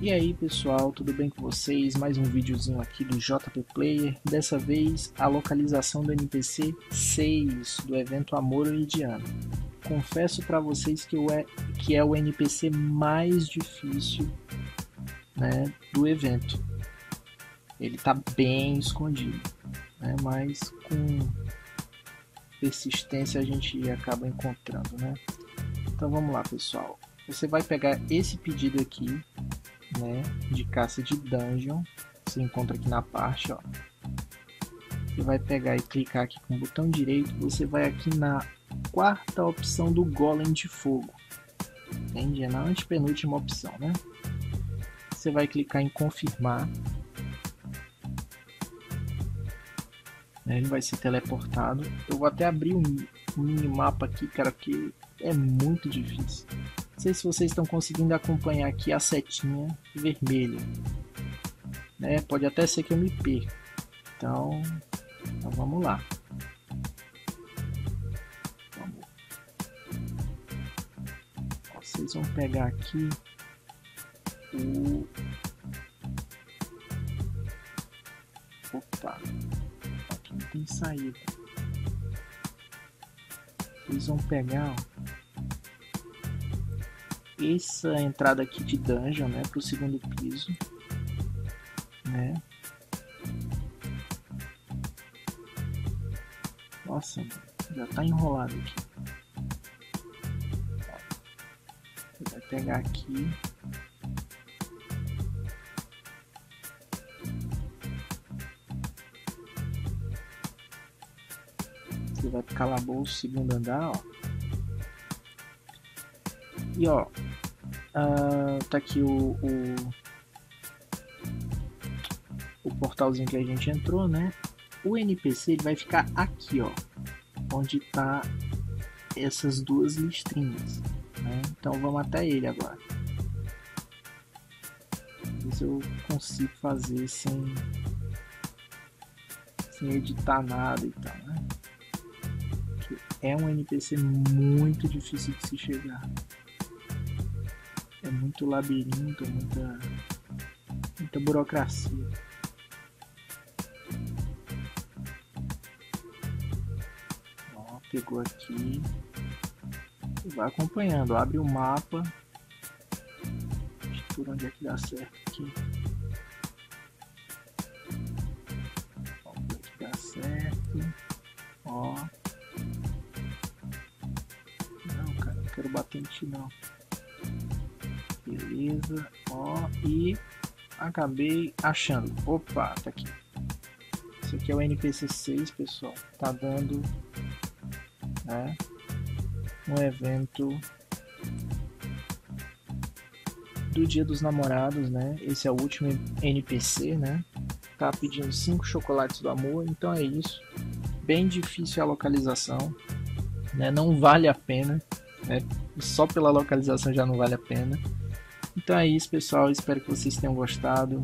E aí pessoal, tudo bem com vocês? Mais um videozinho aqui do JP Player. Dessa vez a localização do NPC 6 do evento Amor Oridiano. Confesso para vocês que, é, que é o NPC mais difícil né, do evento. Ele está bem escondido, né, mas com persistência a gente acaba encontrando, né? Então vamos lá, pessoal. Você vai pegar esse pedido aqui, né, de caça de dungeon. Você encontra aqui na parte, ó. Você vai pegar e clicar aqui com o botão direito. Você vai aqui na quarta opção do golem de fogo. Entende? É na antepenúltima opção, né? Você vai clicar em confirmar. Ele vai ser teleportado. Eu vou até abrir um, um minimapa aqui, cara, que é muito difícil. Não sei se vocês estão conseguindo acompanhar aqui a setinha vermelha. Né? Pode até ser que eu me perca. Então, então vamos lá. Vamos. Vocês vão pegar aqui o... Opa! Aqui não tem saída. Vocês vão pegar ó, essa entrada aqui de dungeon, né, para o segundo piso, né? Nossa, já tá enrolado aqui. Vai pegar aqui. Você vai calabouço segundo andar, ó. E ó, uh, tá aqui o, o, o portalzinho que a gente entrou, né? O NPC ele vai ficar aqui, ó, onde tá essas duas listrinhas, né? Então vamos até ele agora. Se eu consigo fazer sem sem editar nada e tal, né? é um NPC muito difícil de se chegar é muito labirinto, muita, muita burocracia. Ó, pegou aqui vai acompanhando, abre o mapa por onde é que dá certo aqui. Vamos ver que dá certo. Ó. Não, cara, não quero bater em ti não. Beleza, ó, e acabei achando. Opa, tá aqui. Esse aqui é o NPC 6, pessoal. Tá dando né, um evento do Dia dos Namorados, né? Esse é o último NPC, né? Tá pedindo 5 chocolates do amor, então é isso. Bem difícil a localização, né? Não vale a pena, né? Só pela localização já não vale a pena. Então é isso, pessoal. Espero que vocês tenham gostado.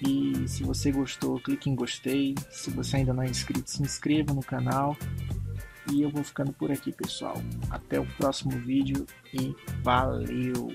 E se você gostou, clique em gostei. Se você ainda não é inscrito, se inscreva no canal. E eu vou ficando por aqui, pessoal. Até o próximo vídeo e valeu!